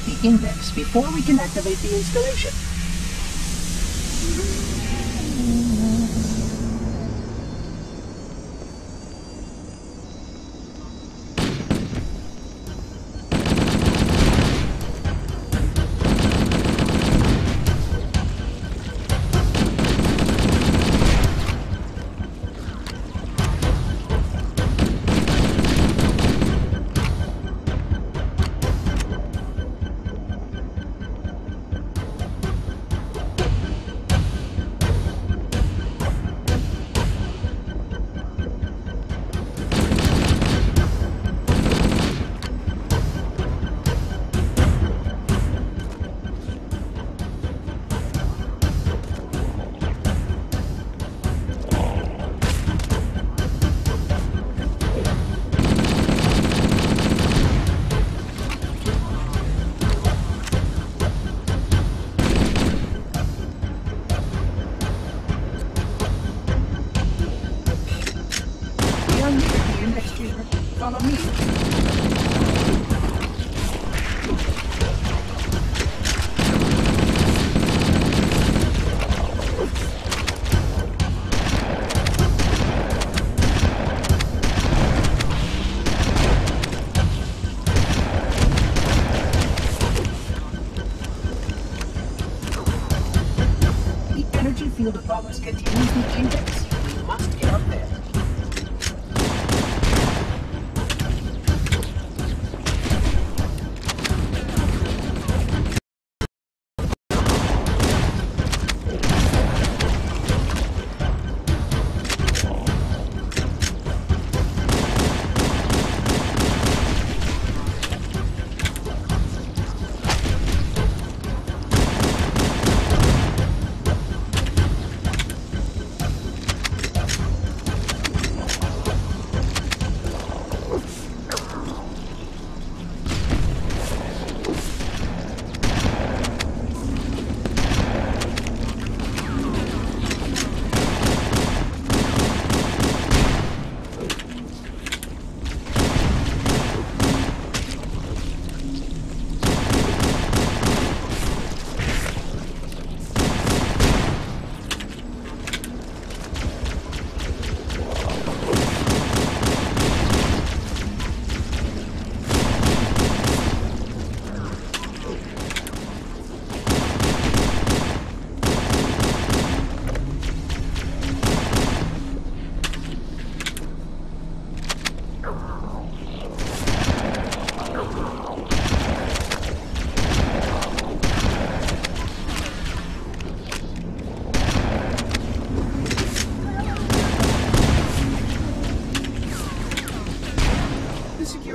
the index before we can activate the installation.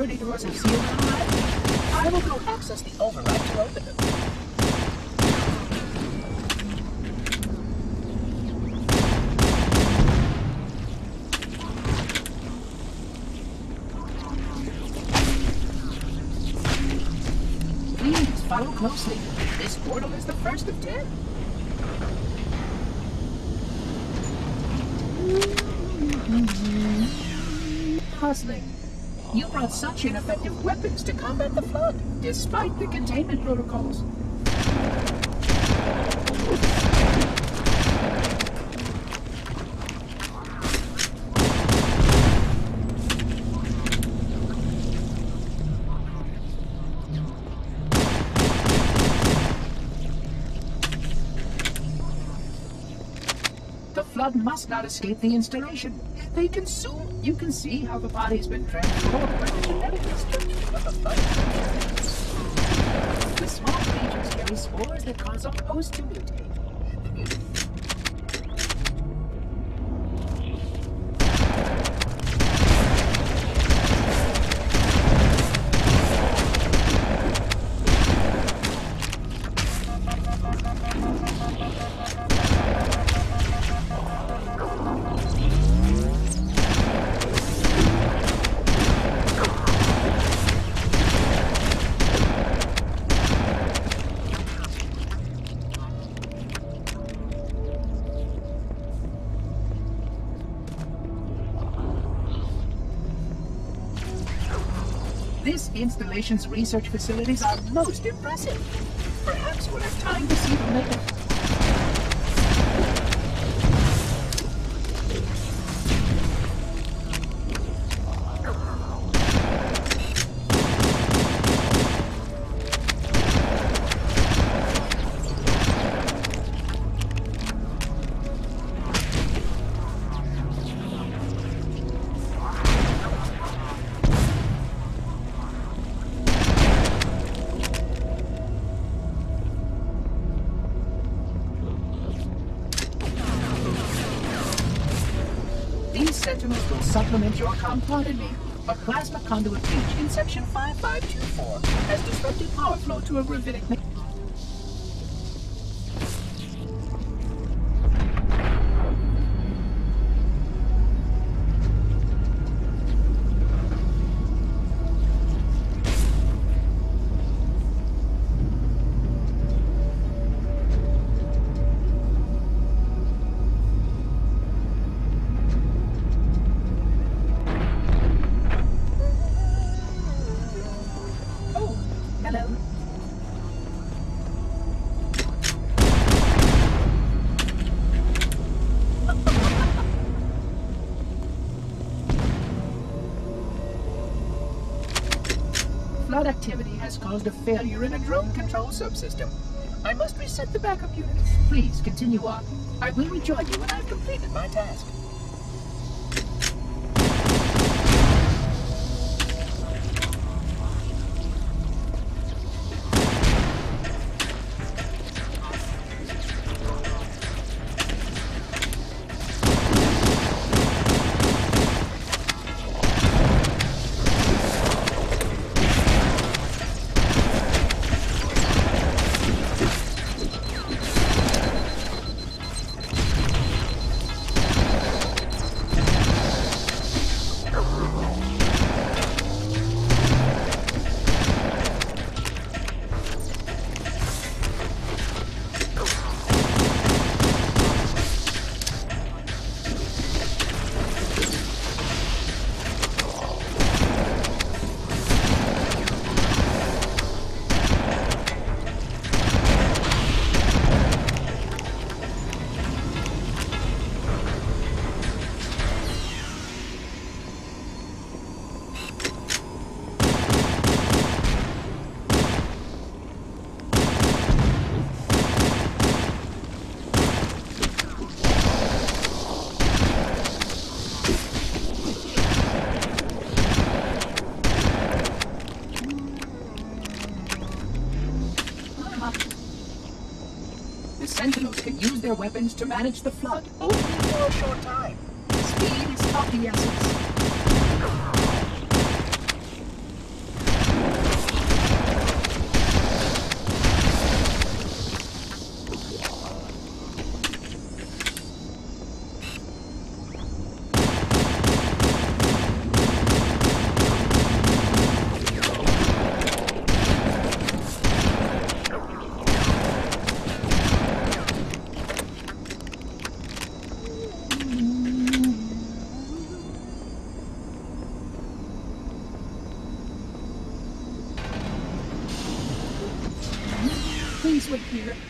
Security doors. I will go access the override to open them. Please follow closely. This portal is the first of ten. Puzzling. You brought such ineffective weapons to combat the flood, despite the containment protocols. The flood must not escape the installation. They consume, you can see how the body's been transformed the genetic destruction of the flood. The small agents carry spores that cause a host to mutate. This installation's research facilities are most impressive. Perhaps we'll have time to see them later. Supplement your com. Pardon me. A plasma conduit breach in section 5524 has disrupted power flow to a gravitic. Hello. Flood activity has caused a failure in a drone control subsystem. I must reset the backup unit. Please continue on. I will rejoin you when I've completed my task. Their weapons to manage the flood only for a short time. Speed is of the essence. Please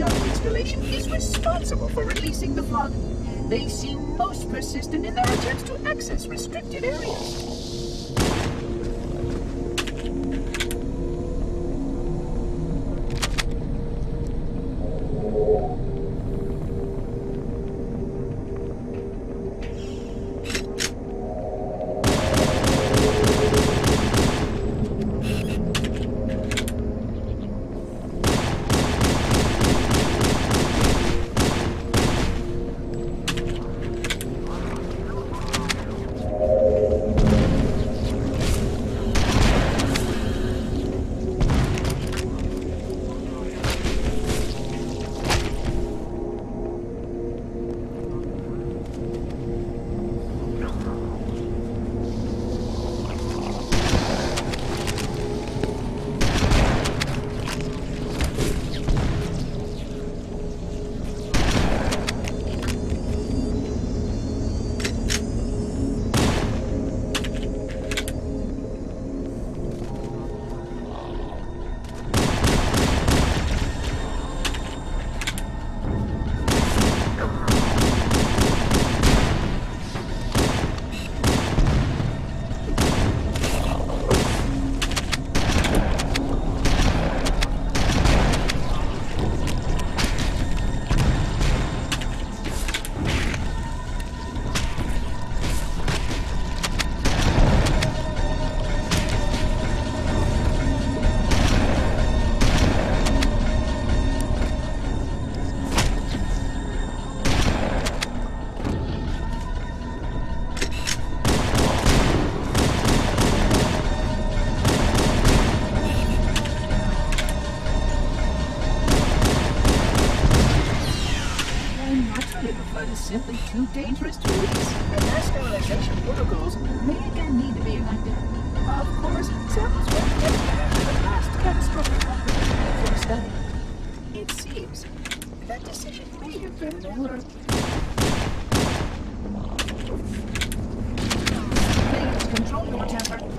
the installation is responsible for releasing the fog. They seem most persistent in their attempts to access restricted areas. that decision for you, Pandora. Please control your temper.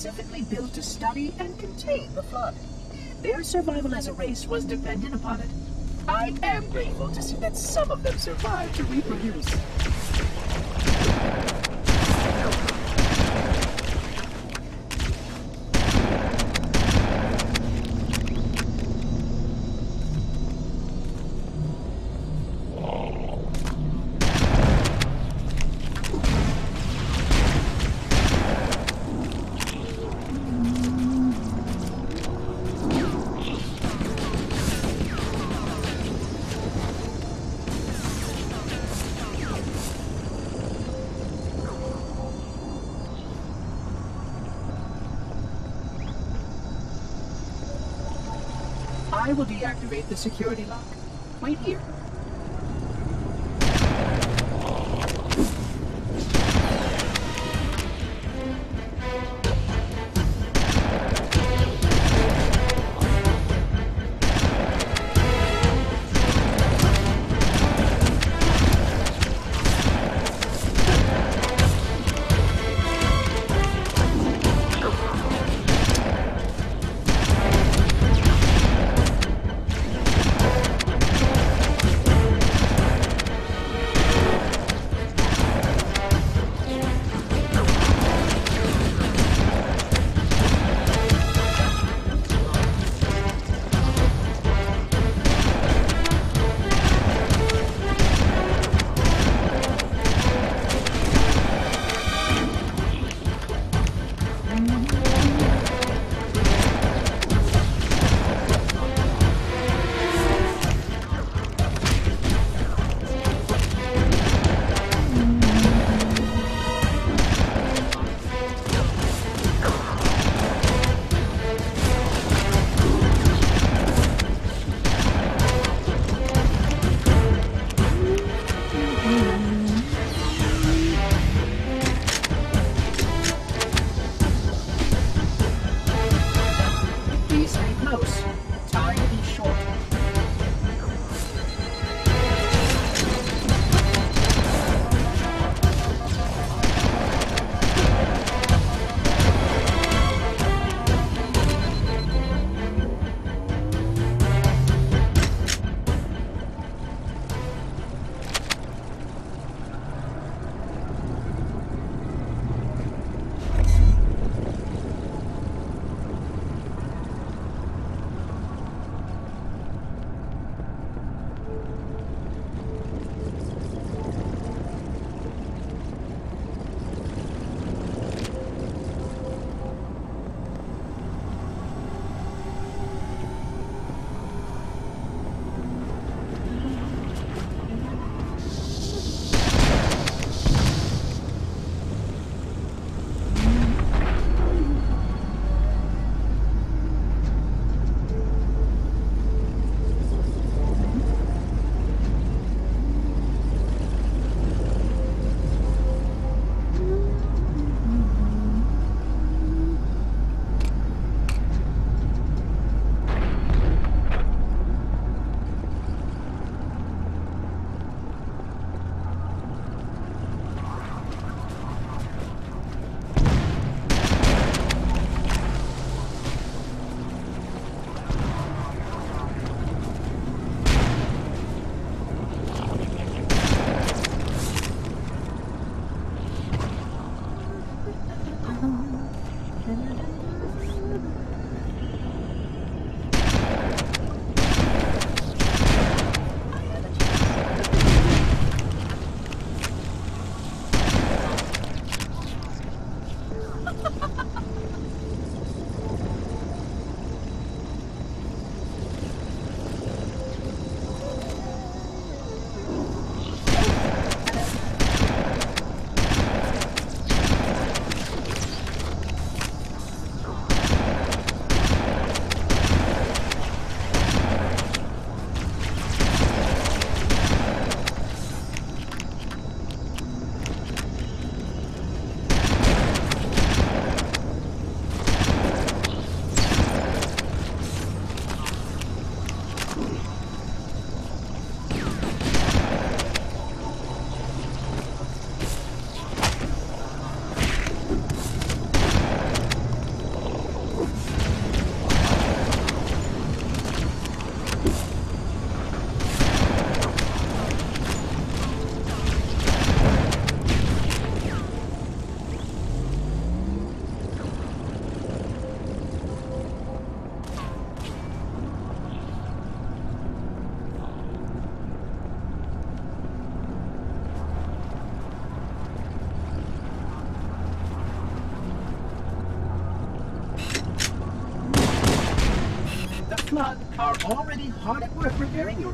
Specifically built to study and contain the flood. Their survival as a race was dependent upon it. I am grateful to see that some of them survived to reproduce. I will deactivate the security lock. Wait here.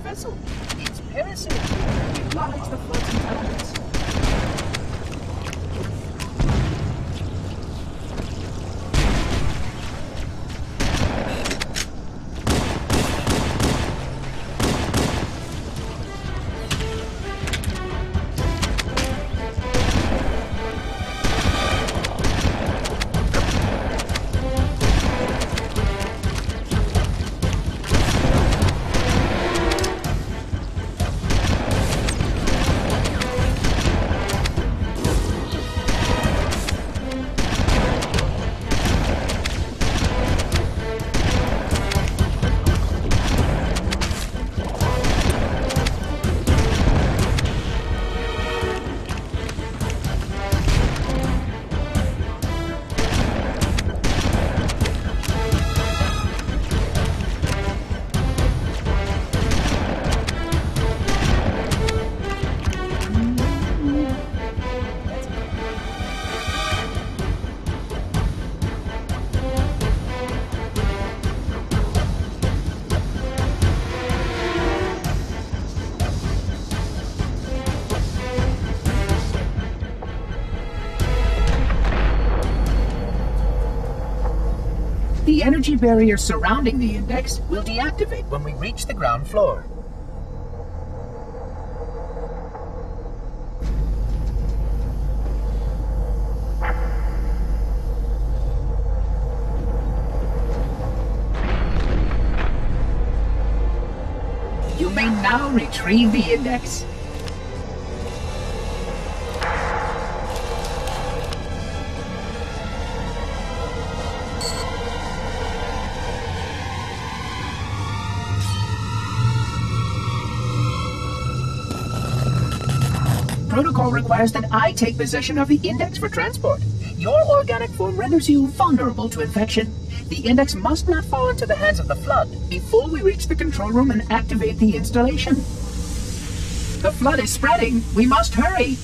Vessel. Its parasite lies the flood's energy barrier surrounding the index will deactivate when we reach the ground floor. You may now retrieve the index. Requires that I take possession of the index for transport. Your organic form renders you vulnerable to infection. The index must not fall into the hands of the flood before we reach the control room and activate the installation. The flood is spreading. We must hurry.